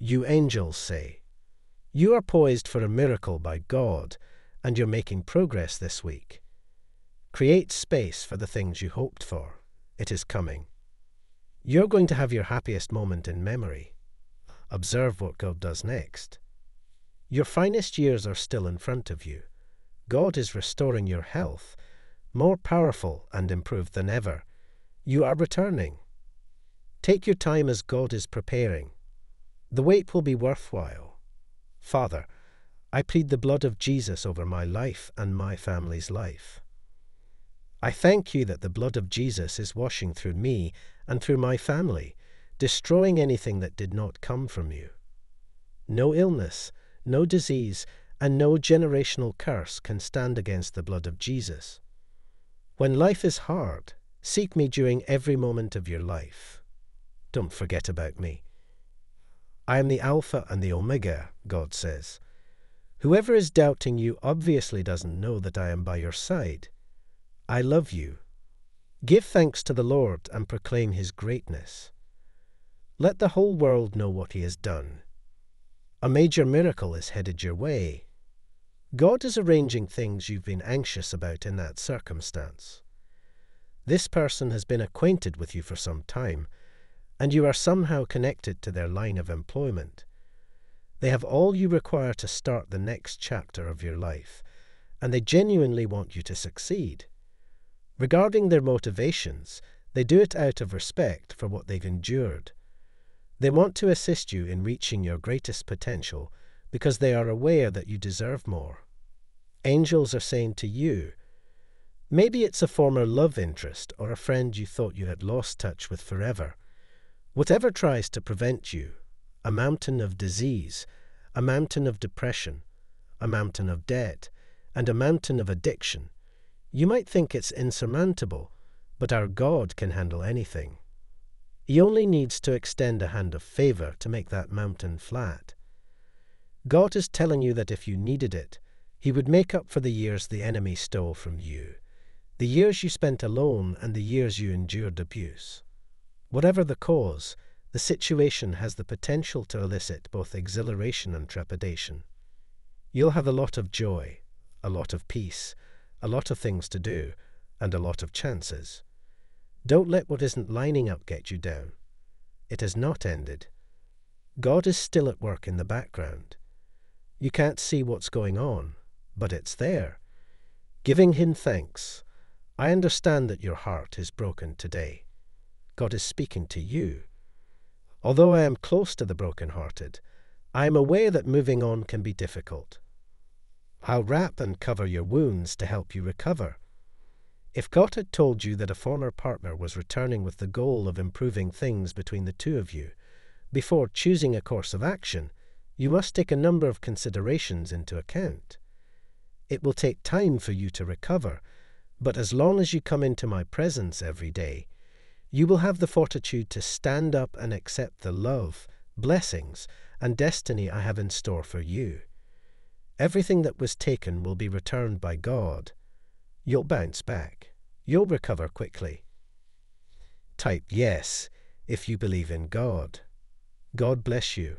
You angels say. You are poised for a miracle by God, and you're making progress this week. Create space for the things you hoped for. It is coming. You're going to have your happiest moment in memory. Observe what God does next. Your finest years are still in front of you. God is restoring your health, more powerful and improved than ever. You are returning. Take your time as God is preparing. The wait will be worthwhile. Father, I plead the blood of Jesus over my life and my family's life. I thank you that the blood of Jesus is washing through me and through my family, destroying anything that did not come from you. No illness, no disease, and no generational curse can stand against the blood of Jesus. When life is hard, seek me during every moment of your life. Don't forget about me. I am the Alpha and the Omega, God says. Whoever is doubting you obviously doesn't know that I am by your side. I love you. Give thanks to the Lord and proclaim his greatness. Let the whole world know what he has done. A major miracle is headed your way. God is arranging things you've been anxious about in that circumstance. This person has been acquainted with you for some time, and you are somehow connected to their line of employment. They have all you require to start the next chapter of your life, and they genuinely want you to succeed. Regarding their motivations, they do it out of respect for what they've endured. They want to assist you in reaching your greatest potential because they are aware that you deserve more. Angels are saying to you, maybe it's a former love interest or a friend you thought you had lost touch with forever. Whatever tries to prevent you, a mountain of disease, a mountain of depression, a mountain of debt, and a mountain of addiction, you might think it's insurmountable, but our God can handle anything. He only needs to extend a hand of favor to make that mountain flat. God is telling you that if you needed it, He would make up for the years the enemy stole from you, the years you spent alone and the years you endured abuse. Whatever the cause, the situation has the potential to elicit both exhilaration and trepidation. You'll have a lot of joy, a lot of peace, a lot of things to do, and a lot of chances. Don't let what isn't lining up get you down. It has not ended. God is still at work in the background. You can't see what's going on, but it's there. Giving Him thanks. I understand that your heart is broken today. God is speaking to you. Although I am close to the broken-hearted, I am aware that moving on can be difficult. I'll wrap and cover your wounds to help you recover. If God had told you that a former partner was returning with the goal of improving things between the two of you, before choosing a course of action, you must take a number of considerations into account. It will take time for you to recover, but as long as you come into my presence every day, you will have the fortitude to stand up and accept the love, blessings, and destiny I have in store for you. Everything that was taken will be returned by God. You'll bounce back. You'll recover quickly. Type yes if you believe in God. God bless you.